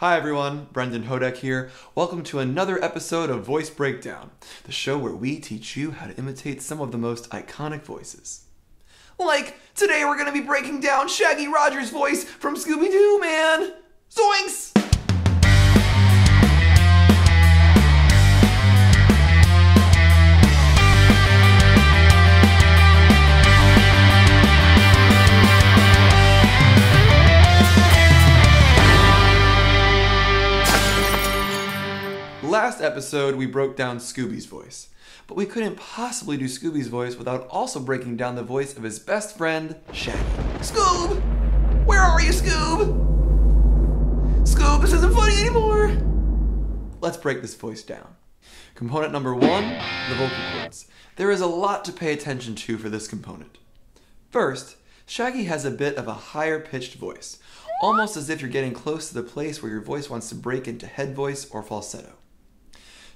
Hi everyone, Brendan Houdek here. Welcome to another episode of Voice Breakdown, the show where we teach you how to imitate some of the most iconic voices. Like, today we're gonna be breaking down Shaggy Rogers' voice from Scooby Doo, man! Zoinks! Episode, we broke down Scooby's voice, but we couldn't possibly do Scooby's voice without also breaking down the voice of his best friend, Shaggy. Scoob! Where are you, Scoob? Scoob, this isn't funny anymore! Let's break this voice down. Component number one the vocal cords. There is a lot to pay attention to for this component. First, Shaggy has a bit of a higher pitched voice, almost as if you're getting close to the place where your voice wants to break into head voice or falsetto.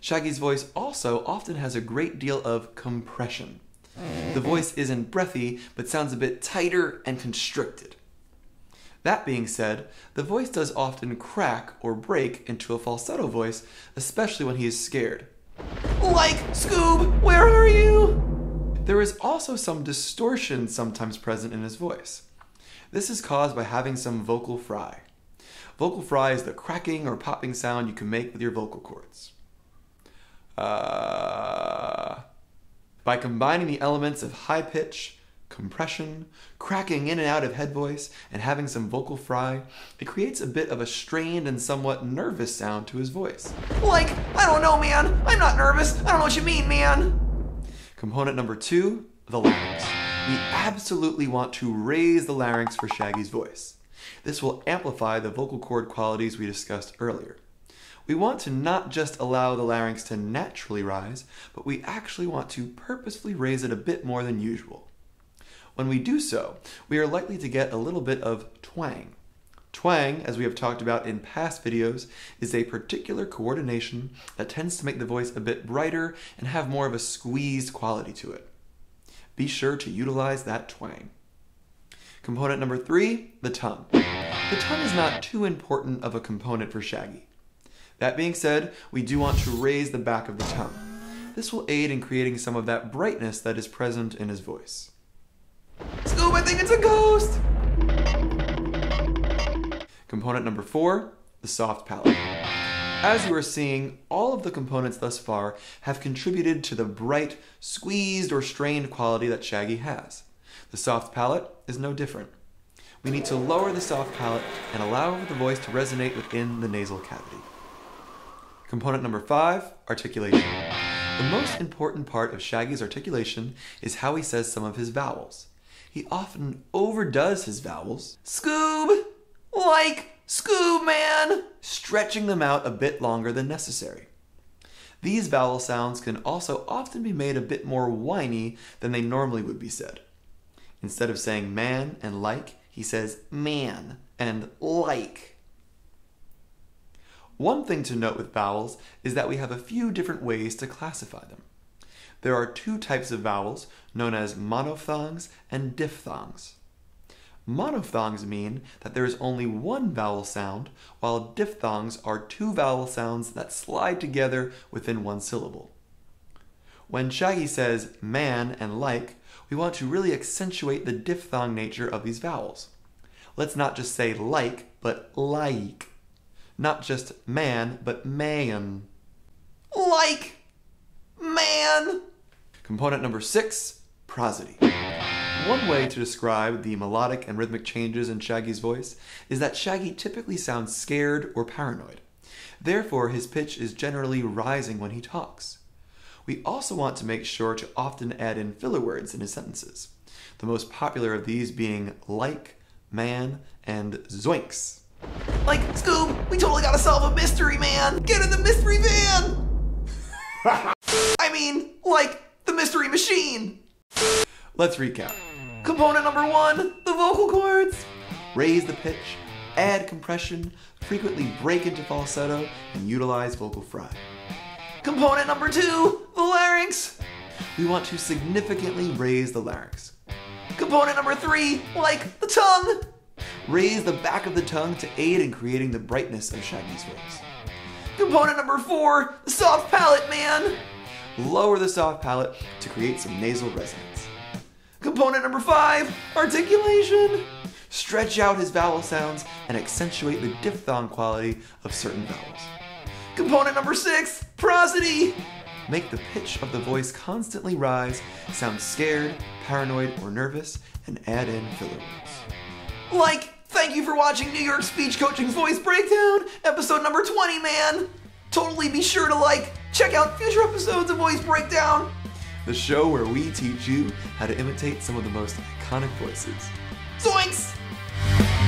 Shaggy's voice also often has a great deal of compression. The voice isn't breathy, but sounds a bit tighter and constricted. That being said, the voice does often crack or break into a falsetto voice, especially when he is scared. Like, Scoob, where are you? There is also some distortion sometimes present in his voice. This is caused by having some vocal fry. Vocal fry is the cracking or popping sound you can make with your vocal cords. Uh, by combining the elements of high pitch, compression, cracking in and out of head voice, and having some vocal fry, it creates a bit of a strained and somewhat nervous sound to his voice. Like, I don't know, man. I'm not nervous. I don't know what you mean, man. Component number two the larynx. We absolutely want to raise the larynx for Shaggy's voice. This will amplify the vocal cord qualities we discussed earlier. We want to not just allow the larynx to naturally rise, but we actually want to purposefully raise it a bit more than usual. When we do so, we are likely to get a little bit of twang. Twang, as we have talked about in past videos, is a particular coordination that tends to make the voice a bit brighter and have more of a squeezed quality to it. Be sure to utilize that twang. Component number three, the tongue. The tongue is not too important of a component for Shaggy. That being said, we do want to raise the back of the tongue. This will aid in creating some of that brightness that is present in his voice. Scoob, I think it's a ghost! Component number four, the soft palate. As you are seeing, all of the components thus far have contributed to the bright, squeezed, or strained quality that Shaggy has. The soft palate is no different. We need to lower the soft palate and allow the voice to resonate within the nasal cavity. Component number five, articulation. The most important part of Shaggy's articulation is how he says some of his vowels. He often overdoes his vowels. Scoob! Like, Scoob, man! Stretching them out a bit longer than necessary. These vowel sounds can also often be made a bit more whiny than they normally would be said. Instead of saying man and like, he says man and like. One thing to note with vowels is that we have a few different ways to classify them. There are two types of vowels known as monophthongs and diphthongs. Monophthongs mean that there is only one vowel sound, while diphthongs are two vowel sounds that slide together within one syllable. When Shaggy says man and like, we want to really accentuate the diphthong nature of these vowels. Let's not just say like, but like not just man, but man. Like man. Component number six, prosody. One way to describe the melodic and rhythmic changes in Shaggy's voice is that Shaggy typically sounds scared or paranoid. Therefore, his pitch is generally rising when he talks. We also want to make sure to often add in filler words in his sentences, the most popular of these being like, man, and zoinks. Like, Scoob, we totally gotta solve a mystery, man! Get in the mystery van! I mean, like, the mystery machine! Let's recap. Component number one, the vocal cords. Raise the pitch, add compression, frequently break into falsetto, and utilize vocal fry. Component number two, the larynx. We want to significantly raise the larynx. Component number three, like the tongue. Raise the back of the tongue to aid in creating the brightness of Shaggy's voice. Component number four, the soft palate, man! Lower the soft palate to create some nasal resonance. Component number five, articulation! Stretch out his vowel sounds and accentuate the diphthong quality of certain vowels. Component number six, prosody! Make the pitch of the voice constantly rise, sound scared, paranoid, or nervous, and add in filler words. Like, thank you for watching New York Speech Coaching's Voice Breakdown, episode number 20, man! Totally be sure to like, check out future episodes of Voice Breakdown, the show where we teach you how to imitate some of the most iconic voices. Zoinks!